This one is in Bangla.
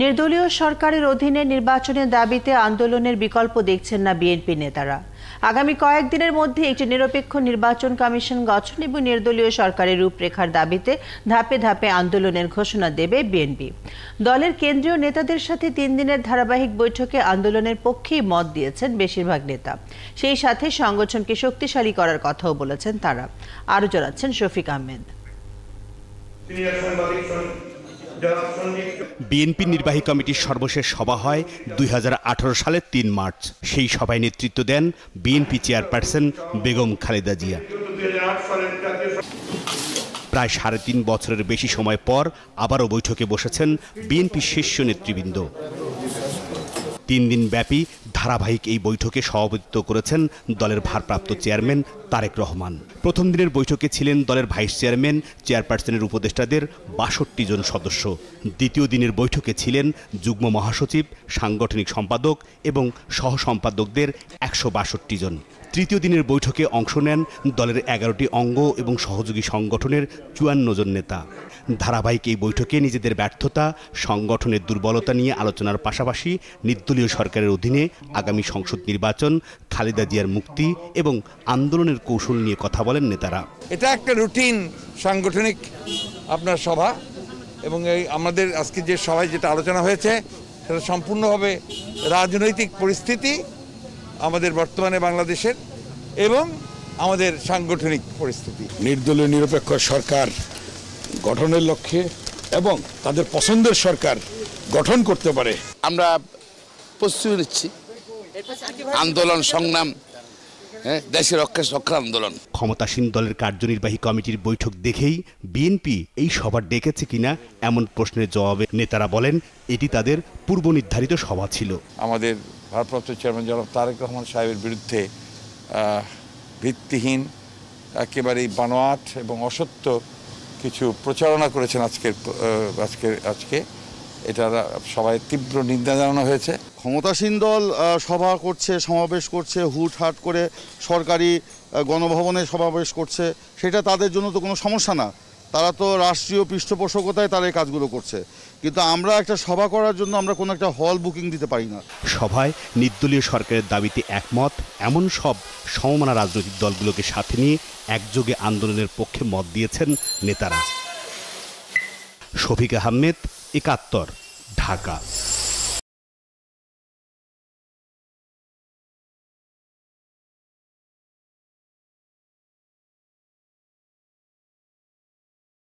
নির্দলীয় সরকারের অধীনে নির্বাচনের দাবিতে আন্দোলনের বিকল্প দেখছেন না বিএনপি নেতারা। আগামী কয়েকদিনের মধ্যে একটি নিরপেক্ষ নির্বাচন কমিশন গঠন এবং নির্দলীয় সরকারের রূপরেখার দাবিতে ধাপে ধাপে আন্দোলনের ঘোষণা দেবে বিএনপি। দলের কেন্দ্রীয় নেতাদের সাথে তিন দিনের ধারাবাহিক বৈঠকে আন্দোলনের পক্ষেই মত দিয়েছেন বেশিরভাগ নেতা। সেই সাথে সংগঠনকে শক্তিশালী করার কথাও বলেছেন তারা। আরও জানাচ্ছেন শফিক আহমেদ। বিএনপি নির্বাহী কমিটির সর্বশেষ সভা হয় দুই হাজার আঠারো সালের তিন মার্চ। সেই সভায় নেতৃত্ব দেন বিএনপি চেয়ারপারসন বেগম খালেদা জিয়া। প্রায় সাড়ে তিন বছরের বেশি সময় পর আবারও বৈঠকে বসেছেন বিএনপি শীর্ষ নেতৃবৃন্দ। তিন দিন ব্যাপী ধারাবাহিক এই বৈঠকে সভাপতিত্ব করেছেন দলের ভারপ্রাপ্ত চেয়ারম্যান তারেক রহমান। প্রথম দিনের বৈঠকে ছিলেন দলের ভাইস চেয়ারম্যান, চেয়ারপারসনের উপদেষ্টাদের বাষট্টি জন সদস্য। দ্বিতীয় দিনের বৈঠকে ছিলেন যুগ্ম মহাসচিব, সাংগঠনিক সম্পাদক এবং সহসম্পাদকদের একশো বাষট্টি জন। তৃতীয় দিনের বৈঠকে অংশ নেন দলের এগারোটি অঙ্গ এবং সহযোগী সংগঠনের চুয়ান্ন জন নেতা। ধারাবাহিক এই বৈঠকে নিজেদের ব্যর্থতা, সংগঠনের দুর্বলতা নিয়ে আলোচনার পাশাপাশি নির্দলীয় সরকারের অধীনে আগামী সংসদ নির্বাচন খালেদা জিয়ার মুক্তি এবং আন্দোলনের কৌশল নিয়ে কথা বলেন নেতারা। এটা একটা রুটিন সাংগঠনিক আপনার সভা এবং এই আমাদের আজকে যে সভায় যেটা আলোচনা হয়েছে সেটা সম্পূর্ণভাবে রাজনৈতিক পরিস্থিতি আমাদের বর্তমানে বাংলাদেশের এবং আমাদের সাংগঠনিক পরিস্থিতি। নির্দলীয় নিরপেক্ষ সরকার গঠনের লক্ষ্যে এবং তাদের পছন্দের সরকার গঠন করতে পারে। আমরা প্রস্তুতি নিচ্ছি। আন্দোলন সংগ্রাম হ্যাঁ দেশের রক্ষা আন্দোলন। ক্ষমতাসীন দলের কার্যনির্বাহী কমিটির বৈঠক দেখেই বিএনপি এই সভা ডেকেছে কিনা এমন প্রশ্নের জবাবে নেতারা বলেন এটি তাদের পূর্ব নির্ধারিত সভা ছিল। আমাদের ভারপ্রাপ্ত চেয়ারম্যান জনাব তারেক রহমান সাহেবের বিরুদ্ধে ভিত্তিহীন একেবারেই বানোয়াট এবং অসত্য কিছু প্রচারণা করেছেন আজকের আজকের আজকে। এটা সবাই তীব্র নিন্দা জানানো হয়েছে। ক্ষমতাসীন দল সভা করছে সমাবেশ করছে হুটহাট করে সরকারি গণভবনে সমাবেশ করছে। সেটা তাদের জন্য তো কোনো সমস্যা না। তারা তো রাষ্ট্রীয় পৃষ্ঠপোষকতায় তারা এই কাজগুলো করছে। কিন্তু আমরা একটা সভা করার জন্য আমরা কোনো একটা হল বুকিং দিতে পারি না। সভায় নির্দলীয় সরকারের দাবিতে একমত এমন সব সমমানা রাজনৈতিক দলগুলোকে সাথে নিয়ে একযোগে আন্দোলনের পক্ষে মত দিয়েছেন নেতারা। শফিক আহমেদ একাত্তর ঢাকা।